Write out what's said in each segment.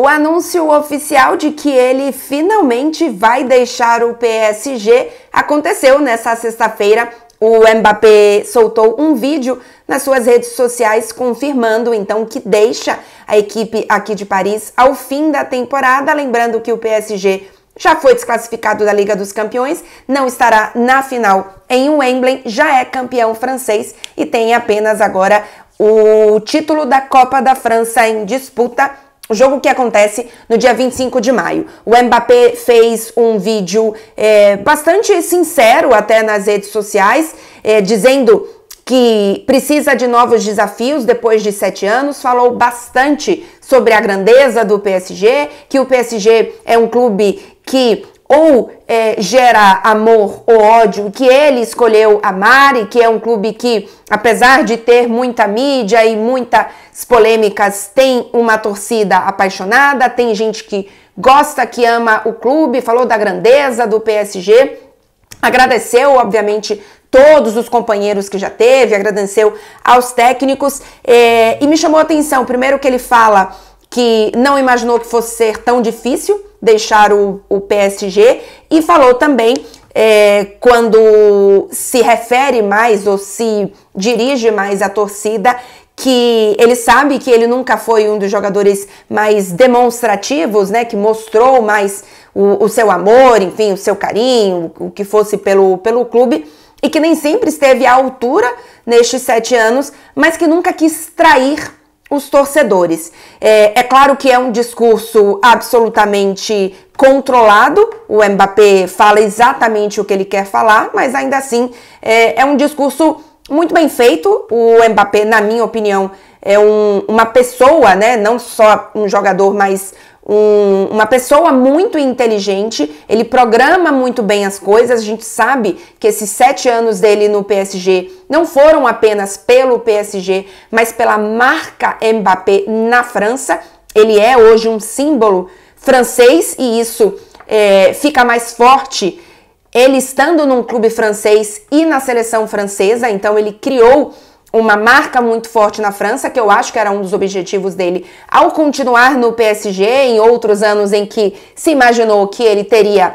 O anúncio oficial de que ele finalmente vai deixar o PSG aconteceu nessa sexta-feira. O Mbappé soltou um vídeo nas suas redes sociais confirmando então que deixa a equipe aqui de Paris ao fim da temporada, lembrando que o PSG já foi desclassificado da Liga dos Campeões, não estará na final em Wembley, já é campeão francês e tem apenas agora o título da Copa da França em disputa o jogo que acontece no dia 25 de maio. O Mbappé fez um vídeo é, bastante sincero até nas redes sociais, é, dizendo que precisa de novos desafios depois de sete anos. Falou bastante sobre a grandeza do PSG, que o PSG é um clube que ou é, gera amor ou ódio, que ele escolheu amar e que é um clube que, apesar de ter muita mídia e muitas polêmicas, tem uma torcida apaixonada, tem gente que gosta, que ama o clube, falou da grandeza do PSG, agradeceu, obviamente, todos os companheiros que já teve, agradeceu aos técnicos é, e me chamou a atenção, primeiro que ele fala que não imaginou que fosse ser tão difícil deixar o, o PSG e falou também é, quando se refere mais ou se dirige mais à torcida que ele sabe que ele nunca foi um dos jogadores mais demonstrativos, né, que mostrou mais o, o seu amor, enfim, o seu carinho, o que fosse pelo, pelo clube, e que nem sempre esteve à altura nestes sete anos, mas que nunca quis trair os torcedores. É, é, claro que é um discurso absolutamente controlado, o Mbappé fala exatamente o que ele quer falar, mas ainda assim é, é um discurso muito bem feito. O Mbappé, na minha opinião, é um, uma pessoa, né, não só um jogador, mas um, uma pessoa muito inteligente, ele programa muito bem as coisas. A gente sabe que esses sete anos dele no PSG não foram apenas pelo PSG, mas pela marca Mbappé na França. Ele é hoje um símbolo francês e isso é, fica mais forte ele estando num clube francês e na seleção francesa. Então ele criou uma marca muito forte na França, que eu acho que era um dos objetivos dele ao continuar no PSG, em outros anos em que se imaginou que ele teria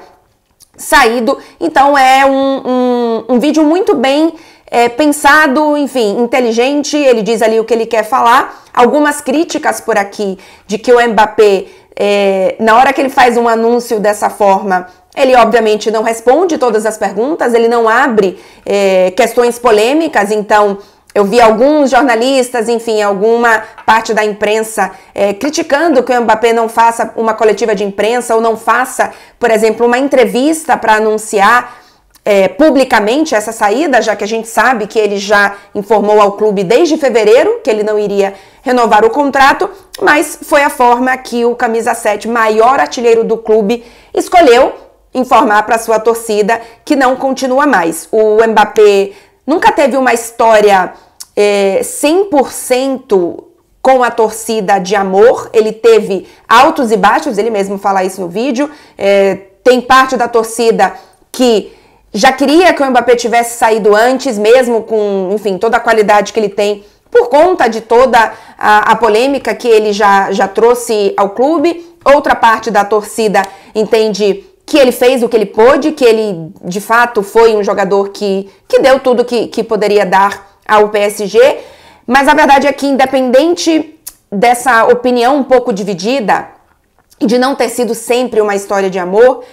saído. Então é um, um, um vídeo muito bem é, pensado, enfim, inteligente. Ele diz ali o que ele quer falar. Algumas críticas por aqui de que o Mbappé, é, na hora que ele faz um anúncio dessa forma, ele, obviamente, não responde todas as perguntas, ele não abre é, questões polêmicas, então eu vi alguns jornalistas, enfim, alguma parte da imprensa é, criticando que o Mbappé não faça uma coletiva de imprensa ou não faça, por exemplo, uma entrevista para anunciar é, publicamente essa saída, já que a gente sabe que ele já informou ao clube desde fevereiro que ele não iria renovar o contrato, mas foi a forma que o camisa 7, maior artilheiro do clube, escolheu informar para sua torcida que não continua mais. O Mbappé nunca teve uma história é, 100% com a torcida de amor. Ele teve altos e baixos, ele mesmo fala isso no vídeo. É, tem parte da torcida que já queria que o Mbappé tivesse saído antes, mesmo com, enfim, toda a qualidade que ele tem, por conta de toda a, a polêmica que ele já, já trouxe ao clube. Outra parte da torcida entende que ele fez o que ele pôde, que ele de fato foi um jogador que, que deu tudo que, que poderia dar ao PSG, mas a verdade é que, independente dessa opinião um pouco dividida de não ter sido sempre uma história de amor,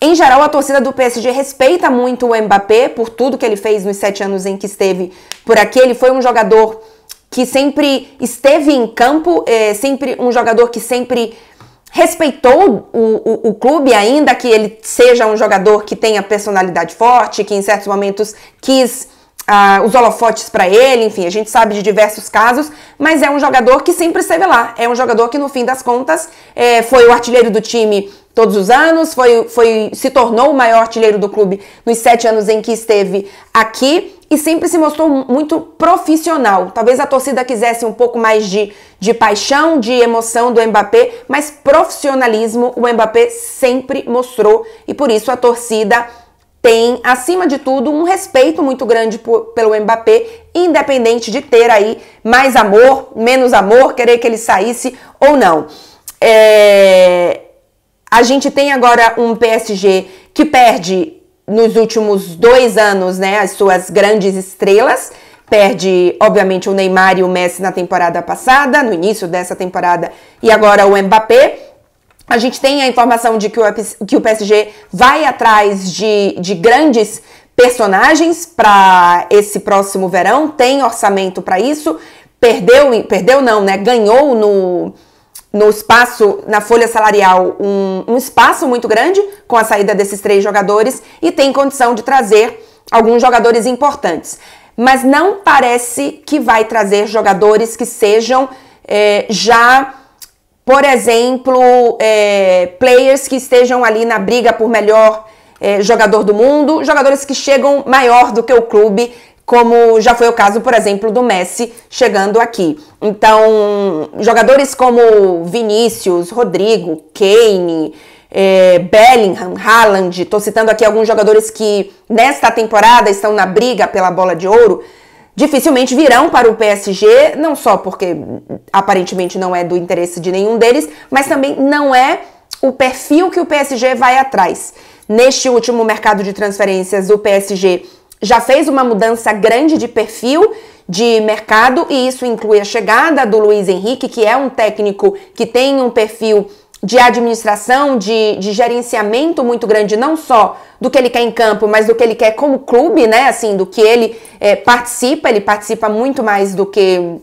em geral a torcida do PSG respeita muito o Mbappé por tudo que ele fez nos sete anos em que esteve por aqui. Ele foi um jogador que sempre esteve em campo, é, sempre um jogador que sempre respeitou o, o, o, clube, ainda que ele seja um jogador que tenha personalidade forte, que em certos momentos quis ah, os holofotes para ele, enfim, a gente sabe de diversos casos, mas é um jogador que sempre esteve lá. É um jogador que, no fim das contas, é, foi o artilheiro do time todos os anos, foi, foi, se tornou o maior artilheiro do clube nos sete anos em que esteve aqui e sempre se mostrou muito profissional. Talvez a torcida quisesse um pouco mais de, de paixão, de emoção do Mbappé, mas profissionalismo o Mbappé sempre mostrou e por isso a torcida tem, acima de tudo, um respeito muito grande por, pelo Mbappé, independente de ter aí mais amor, menos amor, querer que ele saísse ou não. É, a gente tem agora um PSG que perde nos últimos dois anos, né, as suas grandes estrelas. Perde, obviamente, o Neymar e o Messi na temporada passada, no início dessa temporada, e agora o Mbappé. A gente tem a informação de que o, que o PSG vai atrás de, de grandes personagens para esse próximo verão, tem orçamento para isso. Perdeu, perdeu não, né? Ganhou no, no espaço, na folha salarial, um, um espaço muito grande com a saída desses três jogadores e tem condição de trazer alguns jogadores importantes. Mas não parece que vai trazer jogadores que sejam é, já, por exemplo, é, players que estejam ali na briga por melhor é, jogador do mundo, jogadores que chegam maior do que o clube como já foi o caso, por exemplo, do Messi chegando aqui. Então, jogadores como Vinícius, Rodrigo, Kane, é, Bellingham, Haaland, estou citando aqui alguns jogadores que nesta temporada estão na briga pela bola de ouro, dificilmente virão para o PSG, não só porque aparentemente não é do interesse de nenhum deles, mas também não é o perfil que o PSG vai atrás. Neste último mercado de transferências, o PSG já fez uma mudança grande de perfil de mercado e isso inclui a chegada do Luiz Henrique, que é um técnico que tem um perfil de administração, de, de gerenciamento muito grande, não só do que ele quer em campo, mas do que ele quer como clube, né? Assim, do que ele é, participa, ele participa muito mais do que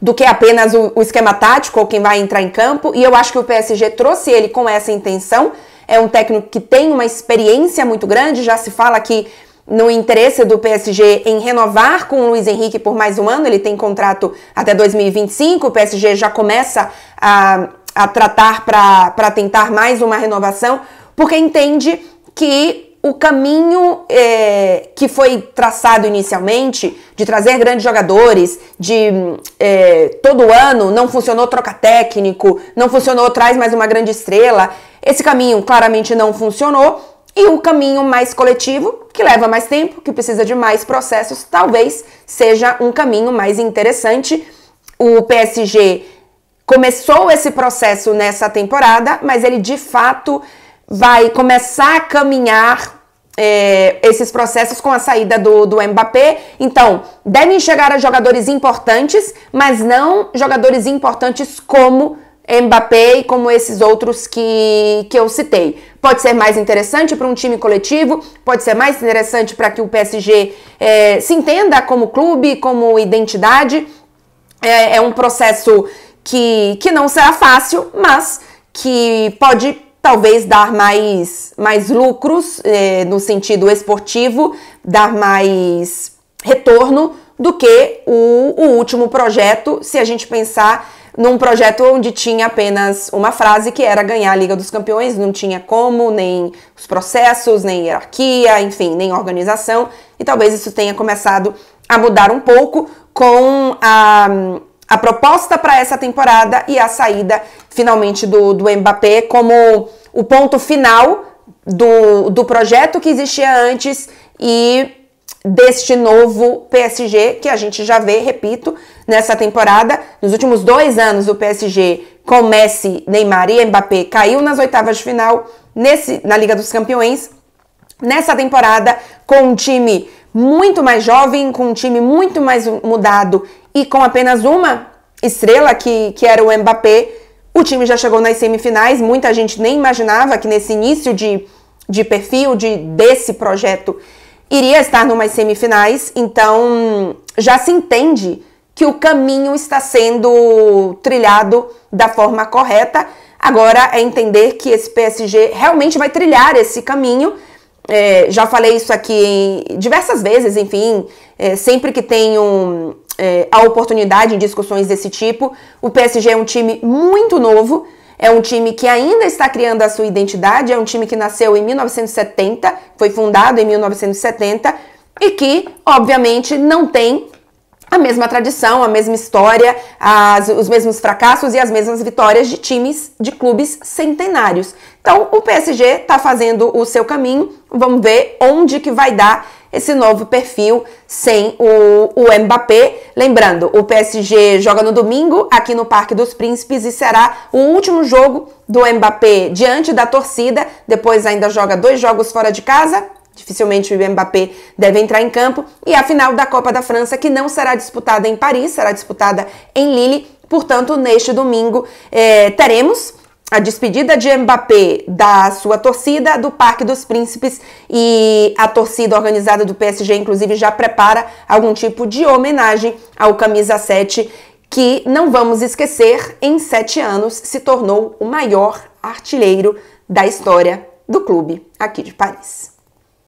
do que apenas o, o esquema tático ou quem vai entrar em campo. E eu acho que o PSG trouxe ele com essa intenção. É um técnico que tem uma experiência muito grande, já se fala que no interesse do PSG em renovar com o Luiz Henrique por mais um ano, ele tem contrato até 2025, o PSG já começa a, a tratar para tentar mais uma renovação, porque entende que o caminho é, que foi traçado inicialmente de trazer grandes jogadores, de é, todo ano não funcionou troca técnico, não funcionou traz mais uma grande estrela, esse caminho claramente não funcionou e o caminho mais coletivo, que leva mais tempo, que precisa de mais processos, talvez seja um caminho mais interessante. O PSG começou esse processo nessa temporada, mas ele de fato vai começar a caminhar é, esses processos com a saída do, do Mbappé. Então, devem chegar a jogadores importantes, mas não jogadores importantes como Mbappé e como esses outros que, que eu citei. Pode ser mais interessante para um time coletivo, pode ser mais interessante para que o PSG é, se entenda como clube, como identidade. É, é, um processo que, que não será fácil, mas que pode talvez dar mais, mais lucros é, no sentido esportivo, dar mais retorno do que o, o último projeto, se a gente pensar num projeto onde tinha apenas uma frase que era ganhar a Liga dos Campeões, não tinha como, nem os processos, nem hierarquia, enfim, nem organização, e talvez isso tenha começado a mudar um pouco com a, a proposta para essa temporada e a saída finalmente do, do Mbappé como o ponto final do, do projeto que existia antes e deste novo PSG que a gente já vê, repito, nessa temporada. Nos últimos dois anos, o PSG com Messi, Neymar e Mbappé caiu nas oitavas de final nesse, na Liga dos Campeões. Nessa temporada, com um time muito mais jovem, com um time muito mais mudado e com apenas uma estrela, que, que era o Mbappé, o time já chegou nas semifinais. Muita gente nem imaginava que nesse início de, de perfil de, desse projeto iria estar numas semifinais, então já se entende que o caminho está sendo trilhado da forma correta. Agora é entender que esse PSG realmente vai trilhar esse caminho. É, já falei isso aqui diversas vezes, enfim, é, sempre que tenho é, a oportunidade em discussões desse tipo. O PSG é um time muito novo, é um time que ainda está criando a sua identidade, é um time que nasceu em 1970, foi fundado em 1970 e que, obviamente, não tem a mesma tradição, a mesma história, as, os mesmos fracassos e as mesmas vitórias de times, de clubes centenários. Então, o PSG está fazendo o seu caminho, vamos ver onde que vai dar esse novo perfil sem o, o Mbappé. Lembrando, o PSG joga no domingo aqui no Parque dos Príncipes e será o último jogo do Mbappé diante da torcida. Depois ainda joga dois jogos fora de casa. Dificilmente o Mbappé deve entrar em campo. E a final da Copa da França, que não será disputada em Paris, será disputada em Lille. Portanto, neste domingo eh, teremos a despedida de Mbappé da sua torcida do Parque dos Príncipes e a torcida organizada do PSG, inclusive, já prepara algum tipo de homenagem ao camisa 7, que não vamos esquecer, em sete anos se tornou o maior artilheiro da história do clube aqui de Paris.